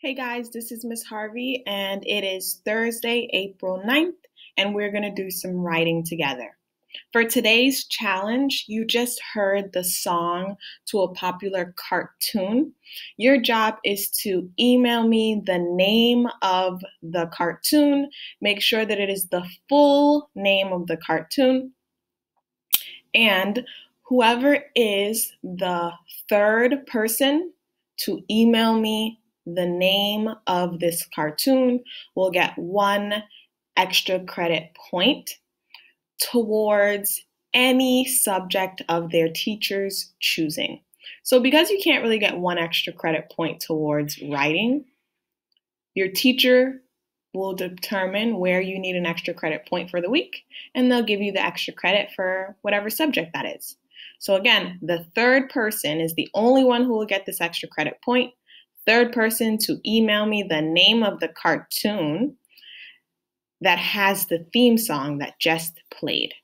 Hey guys, this is Miss Harvey, and it is Thursday, April 9th, and we're going to do some writing together. For today's challenge, you just heard the song to a popular cartoon. Your job is to email me the name of the cartoon. Make sure that it is the full name of the cartoon. And whoever is the third person to email me the name of this cartoon will get one extra credit point towards any subject of their teacher's choosing. So, because you can't really get one extra credit point towards writing, your teacher will determine where you need an extra credit point for the week, and they'll give you the extra credit for whatever subject that is. So, again, the third person is the only one who will get this extra credit point. Third person to email me the name of the cartoon that has the theme song that just played.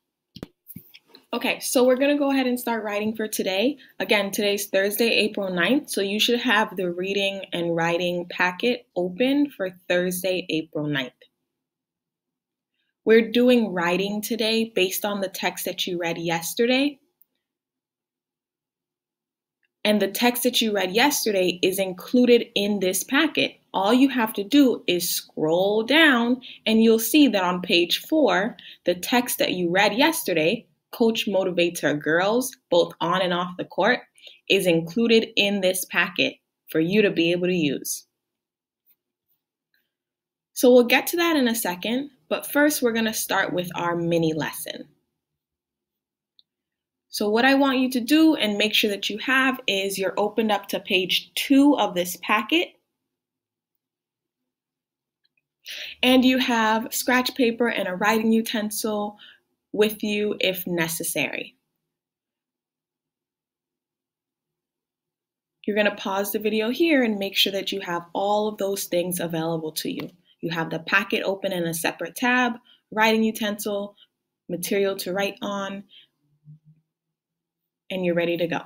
Okay, so we're gonna go ahead and start writing for today. Again, today's Thursday, April 9th, so you should have the reading and writing packet open for Thursday, April 9th. We're doing writing today based on the text that you read yesterday. And the text that you read yesterday is included in this packet. All you have to do is scroll down and you'll see that on page four, the text that you read yesterday, Coach Motivates Her Girls, both on and off the court, is included in this packet for you to be able to use. So we'll get to that in a second, but first we're going to start with our mini lesson. So, what I want you to do and make sure that you have is you're opened up to page two of this packet. And you have scratch paper and a writing utensil with you if necessary. You're going to pause the video here and make sure that you have all of those things available to you. You have the packet open in a separate tab, writing utensil, material to write on, and you're ready to go.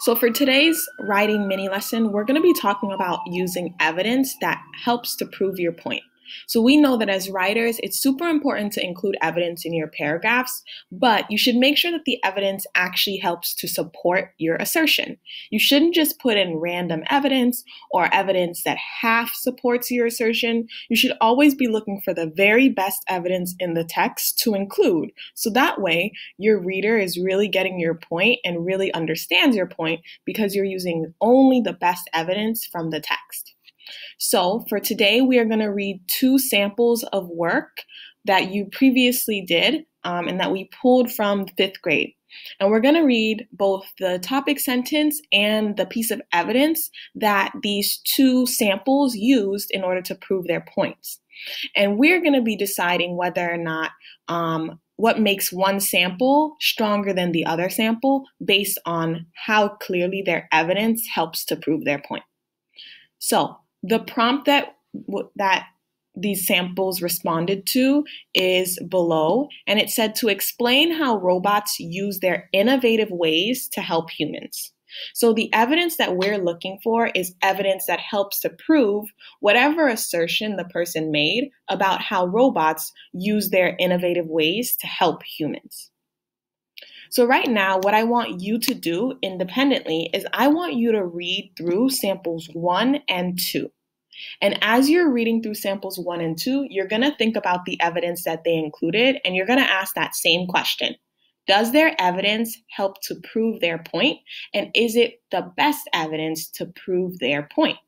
So, for today's writing mini lesson, we're going to be talking about using evidence that helps to prove your point. So we know that as writers, it's super important to include evidence in your paragraphs, but you should make sure that the evidence actually helps to support your assertion. You shouldn't just put in random evidence or evidence that half supports your assertion. You should always be looking for the very best evidence in the text to include. So that way, your reader is really getting your point and really understands your point because you're using only the best evidence from the text. So for today, we are going to read two samples of work that you previously did um, and that we pulled from fifth grade. And we're going to read both the topic sentence and the piece of evidence that these two samples used in order to prove their points. And we're going to be deciding whether or not um, what makes one sample stronger than the other sample based on how clearly their evidence helps to prove their point. So the prompt that that these samples responded to is below, and it said to explain how robots use their innovative ways to help humans. So, the evidence that we're looking for is evidence that helps to prove whatever assertion the person made about how robots use their innovative ways to help humans. So, right now, what I want you to do independently is I want you to read through samples one and two. And as you're reading through samples one and two, you're going to think about the evidence that they included and you're going to ask that same question. Does their evidence help to prove their point? And is it the best evidence to prove their point?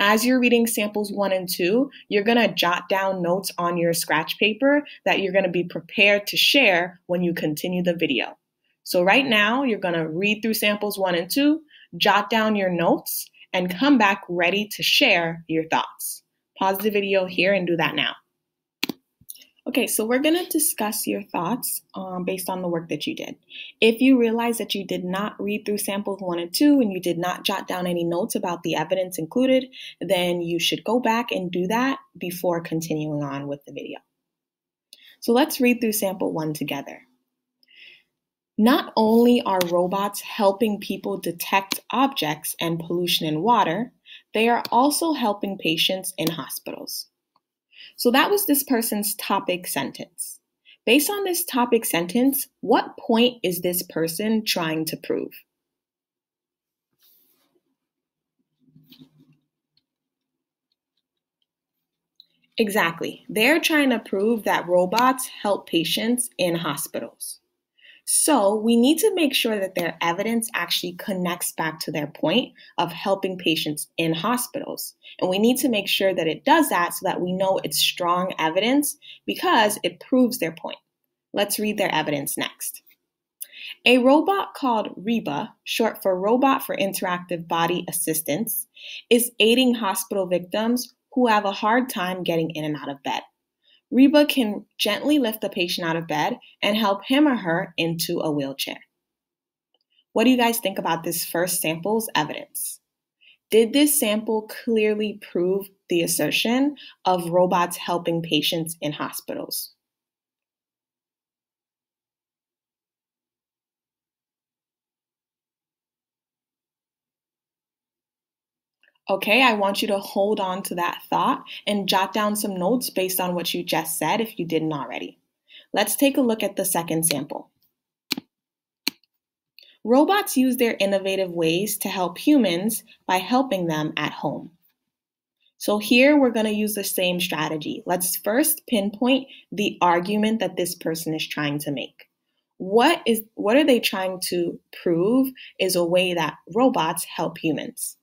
As you're reading samples one and two, you're going to jot down notes on your scratch paper that you're going to be prepared to share when you continue the video. So, right now, you're going to read through samples one and two, jot down your notes, and come back ready to share your thoughts. Pause the video here and do that now. Okay, so we're going to discuss your thoughts um, based on the work that you did. If you realize that you did not read through samples one and two and you did not jot down any notes about the evidence included, then you should go back and do that before continuing on with the video. So let's read through sample one together. Not only are robots helping people detect objects and pollution in water, they are also helping patients in hospitals. So that was this person's topic sentence. Based on this topic sentence, what point is this person trying to prove? Exactly. They're trying to prove that robots help patients in hospitals. So we need to make sure that their evidence actually connects back to their point of helping patients in hospitals. And we need to make sure that it does that so that we know it's strong evidence because it proves their point. Let's read their evidence next. A robot called RIBA, short for Robot for Interactive Body Assistance, is aiding hospital victims who have a hard time getting in and out of bed. RIBA can gently lift the patient out of bed and help him or her into a wheelchair. What do you guys think about this first sample's evidence? Did this sample clearly prove the assertion of robots helping patients in hospitals? Okay, I want you to hold on to that thought and jot down some notes based on what you just said if you didn't already. Let's take a look at the second sample. Robots use their innovative ways to help humans by helping them at home. So here we're going to use the same strategy. Let's first pinpoint the argument that this person is trying to make. What is what are they trying to prove is a way that robots help humans?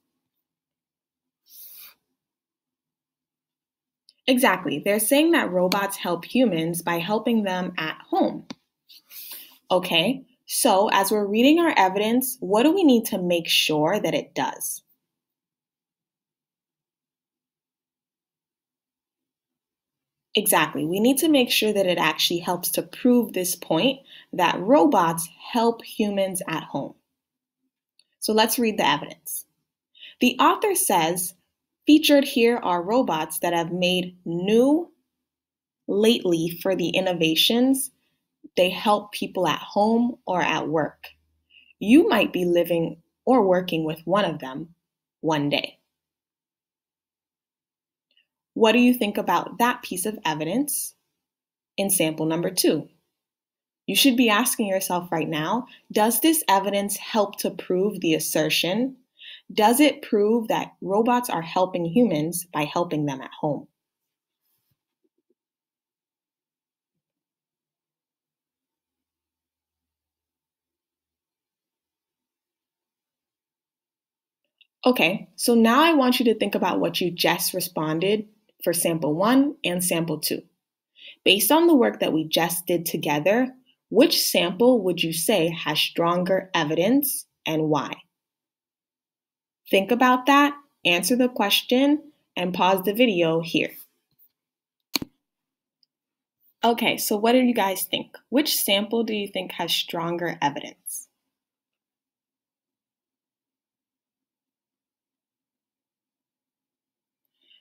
Exactly. They're saying that robots help humans by helping them at home. Okay, so as we're reading our evidence, what do we need to make sure that it does? Exactly. We need to make sure that it actually helps to prove this point that robots help humans at home. So let's read the evidence. The author says Featured here are robots that have made new lately for the innovations they help people at home or at work. You might be living or working with one of them one day. What do you think about that piece of evidence in sample number two? You should be asking yourself right now Does this evidence help to prove the assertion does it prove that robots are helping humans by helping them at home? Okay, so now I want you to think about what you just responded for sample one and sample two. Based on the work that we just did together, which sample would you say has stronger evidence and why? Think about that, answer the question, and pause the video here. Okay, so what do you guys think? Which sample do you think has stronger evidence?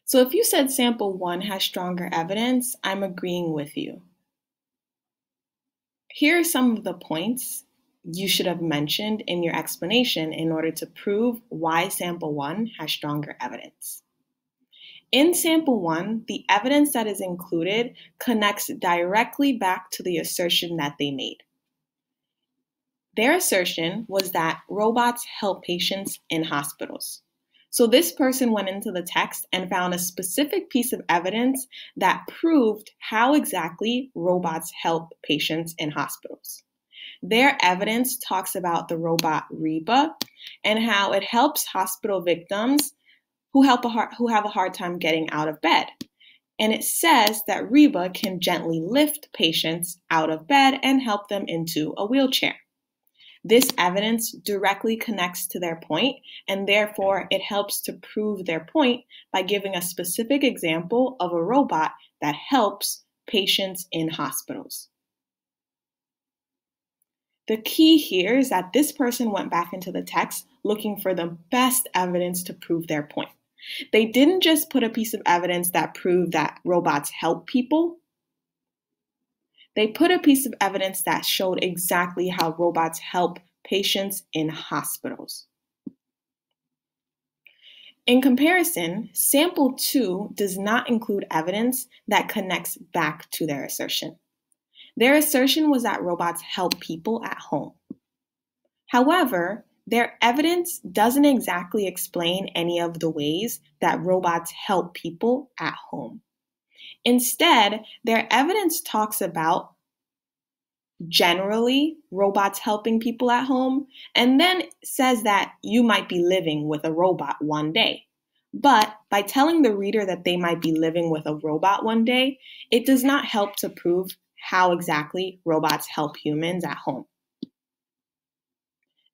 So if you said sample one has stronger evidence, I'm agreeing with you. Here are some of the points you should have mentioned in your explanation in order to prove why sample one has stronger evidence. In sample one, the evidence that is included connects directly back to the assertion that they made. Their assertion was that robots help patients in hospitals. So this person went into the text and found a specific piece of evidence that proved how exactly robots help patients in hospitals. Their evidence talks about the robot RIBA and how it helps hospital victims who help a who have a hard time getting out of bed. And it says that RIBA can gently lift patients out of bed and help them into a wheelchair. This evidence directly connects to their point, and therefore it helps to prove their point by giving a specific example of a robot that helps patients in hospitals. The key here is that this person went back into the text looking for the best evidence to prove their point. They didn't just put a piece of evidence that proved that robots help people. They put a piece of evidence that showed exactly how robots help patients in hospitals. In comparison, sample 2 does not include evidence that connects back to their assertion. Their assertion was that robots help people at home. However, their evidence doesn't exactly explain any of the ways that robots help people at home. Instead, their evidence talks about generally robots helping people at home and then says that you might be living with a robot one day. But by telling the reader that they might be living with a robot one day, it does not help to prove how exactly robots help humans at home.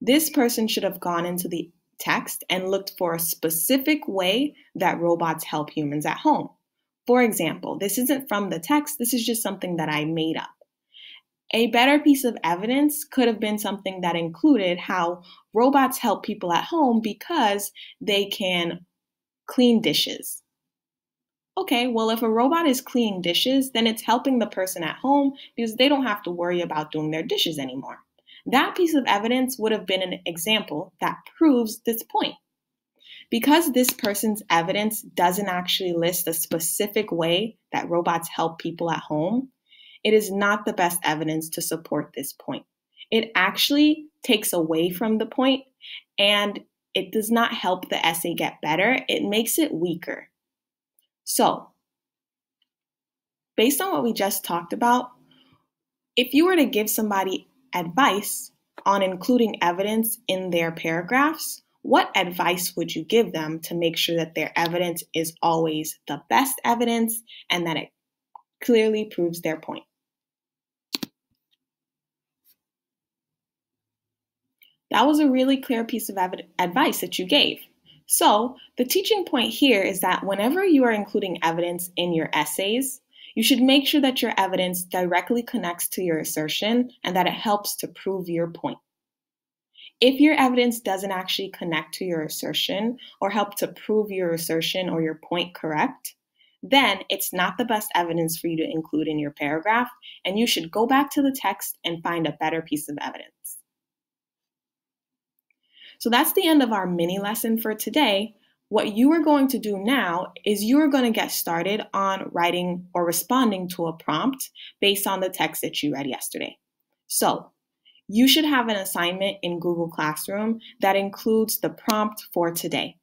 This person should have gone into the text and looked for a specific way that robots help humans at home. For example, this isn't from the text, this is just something that I made up. A better piece of evidence could have been something that included how robots help people at home because they can clean dishes. Okay, well, if a robot is cleaning dishes, then it's helping the person at home because they don't have to worry about doing their dishes anymore. That piece of evidence would have been an example that proves this point. Because this person's evidence doesn't actually list a specific way that robots help people at home, it is not the best evidence to support this point. It actually takes away from the point and it does not help the essay get better, it makes it weaker. So, based on what we just talked about, if you were to give somebody advice on including evidence in their paragraphs, what advice would you give them to make sure that their evidence is always the best evidence and that it clearly proves their point? That was a really clear piece of advice that you gave. So, the teaching point here is that whenever you are including evidence in your essays, you should make sure that your evidence directly connects to your assertion and that it helps to prove your point. If your evidence doesn't actually connect to your assertion or help to prove your assertion or your point correct, then it's not the best evidence for you to include in your paragraph, and you should go back to the text and find a better piece of evidence. So that's the end of our mini lesson for today. What you are going to do now is you are going to get started on writing or responding to a prompt based on the text that you read yesterday. So, you should have an assignment in Google Classroom that includes the prompt for today.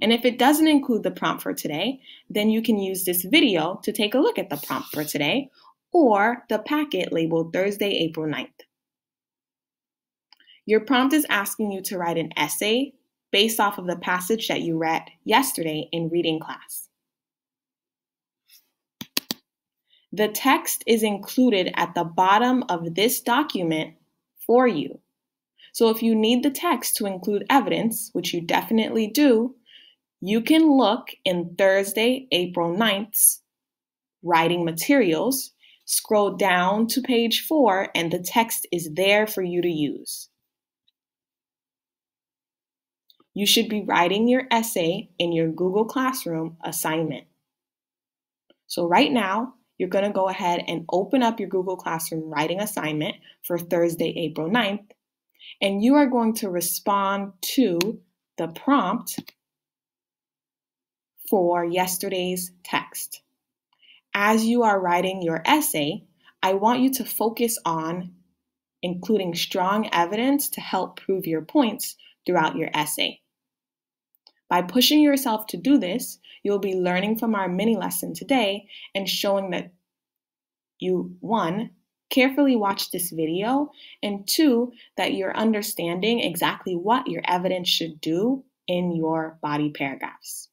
And if it doesn't include the prompt for today, then you can use this video to take a look at the prompt for today or the packet labeled Thursday, April 9th. Your prompt is asking you to write an essay based off of the passage that you read yesterday in reading class. The text is included at the bottom of this document for you. So if you need the text to include evidence, which you definitely do, you can look in Thursday, April 9th's writing materials, scroll down to page four, and the text is there for you to use. You should be writing your essay in your Google Classroom assignment. So, right now, you're going to go ahead and open up your Google Classroom writing assignment for Thursday, April 9th, and you are going to respond to the prompt for yesterday's text. As you are writing your essay, I want you to focus on including strong evidence to help prove your points throughout your essay. By pushing yourself to do this, you'll be learning from our mini lesson today and showing that you, one, carefully watch this video, and two, that you're understanding exactly what your evidence should do in your body paragraphs.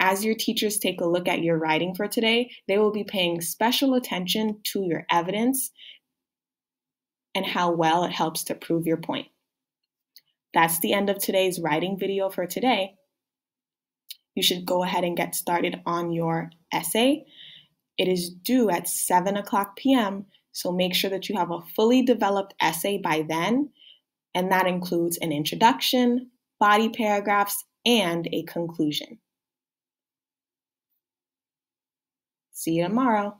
As your teachers take a look at your writing for today, they will be paying special attention to your evidence and how well it helps to prove your point. That's the end of today's writing video for today you should go ahead and get started on your essay. It is due at 7 o'clock p.m., so make sure that you have a fully developed essay by then, and that includes an introduction, body paragraphs, and a conclusion. See you tomorrow.